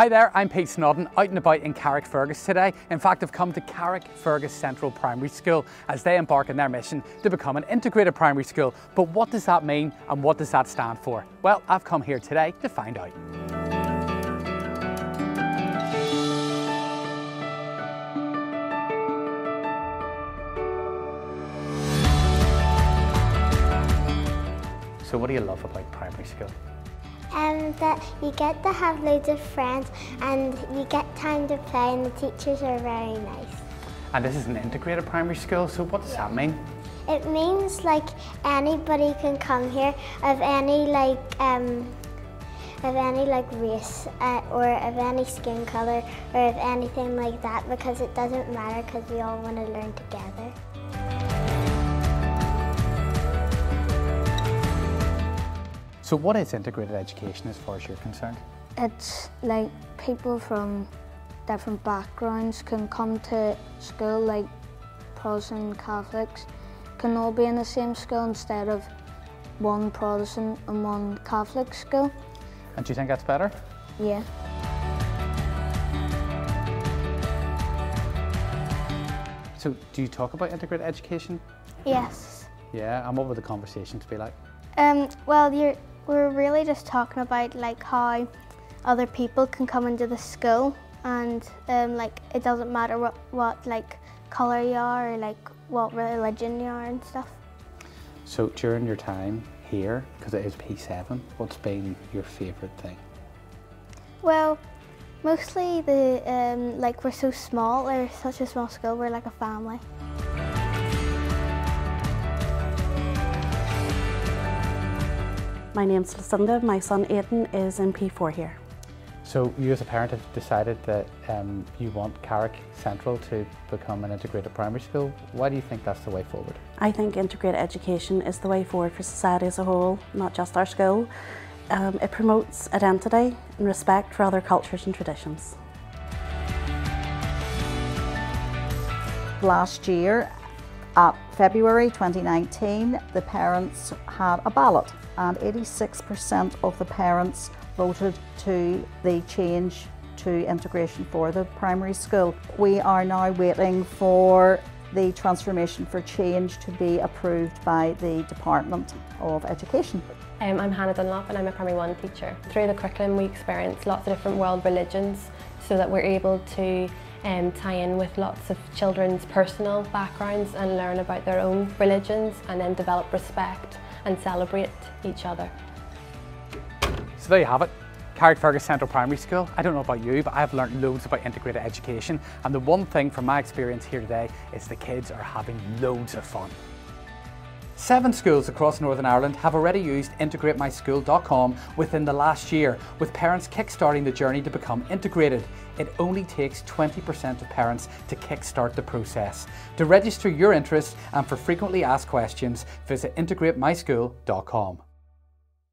Hi there, I'm Pete Snodden, out and about in Carrickfergus today. In fact, I've come to Carrickfergus Central Primary School as they embark on their mission to become an integrated primary school. But what does that mean and what does that stand for? Well, I've come here today to find out. So what do you love about primary school? Um, that you get to have loads of friends and you get time to play and the teachers are very nice. And this is an integrated primary school, so what does that mean? It means like anybody can come here of any like um, of any like race uh, or of any skin color or of anything like that because it doesn't matter because we all want to learn together. So what is integrated education as far as you're concerned? It's like people from different backgrounds can come to school, like Protestant and Catholics, can all be in the same school instead of one Protestant and one Catholic school. And do you think that's better? Yeah. So do you talk about integrated education? Yes. Yeah, and what would the conversations be like? Um, well, you're, we're really just talking about like how other people can come into the school and um, like it doesn't matter what, what like colour you are or like what religion you are and stuff. So during your time here, because it is P7, what's been your favourite thing? Well, mostly the um, like we're so small, we're such a small school, we're like a family. My name's Lucinda, my son Aidan is in P4 here. So you as a parent have decided that um, you want Carrick Central to become an integrated primary school. Why do you think that's the way forward? I think integrated education is the way forward for society as a whole, not just our school. Um, it promotes identity and respect for other cultures and traditions. Last year, at February 2019, the parents had a ballot and 86% of the parents voted to the change to integration for the primary school. We are now waiting for the transformation for change to be approved by the Department of Education. Um, I'm Hannah Dunlop and I'm a primary one teacher. Through the curriculum we experience lots of different world religions so that we're able to um, tie in with lots of children's personal backgrounds and learn about their own religions and then develop respect and celebrate each other. So there you have it. Carrickfergus Central Primary School. I don't know about you, but I've learned loads about integrated education. And the one thing from my experience here today is the kids are having loads of fun. Seven schools across Northern Ireland have already used integratemyschool.com within the last year, with parents kickstarting the journey to become integrated. It only takes 20% of parents to kickstart the process. To register your interest and for frequently asked questions, visit integratemyschool.com.